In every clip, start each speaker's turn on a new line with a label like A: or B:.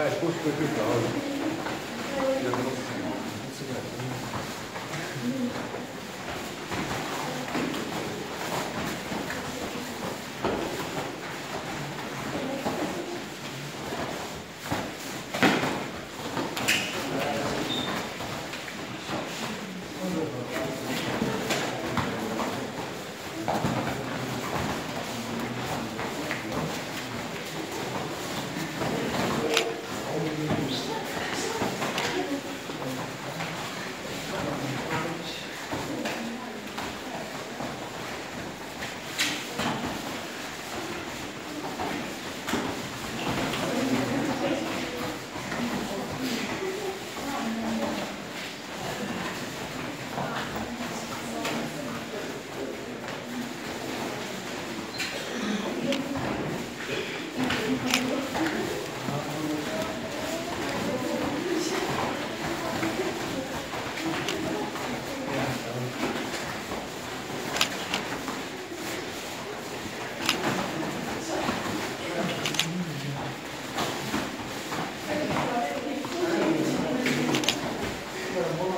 A: Nein, gut, gut, gut. Ja, Gracias.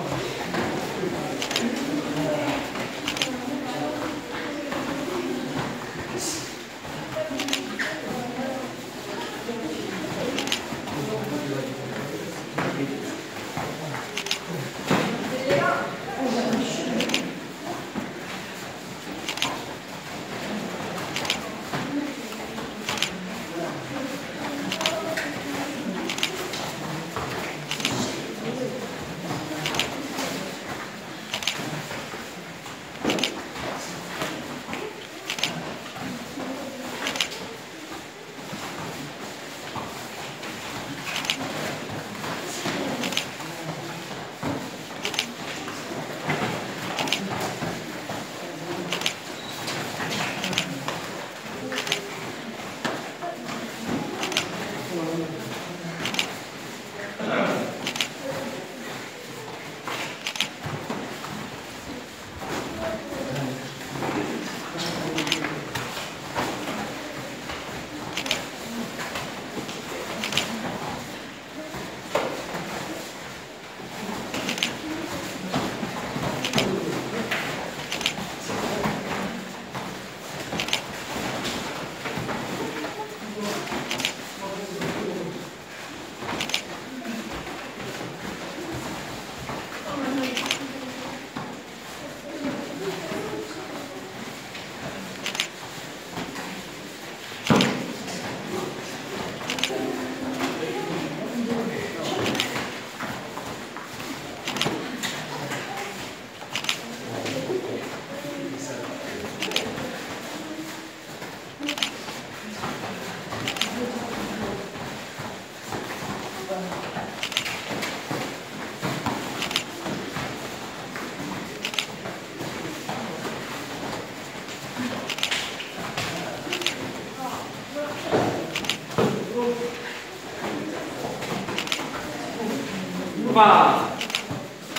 B: 빠.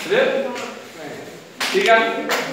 B: 그래?
C: 네. 기간.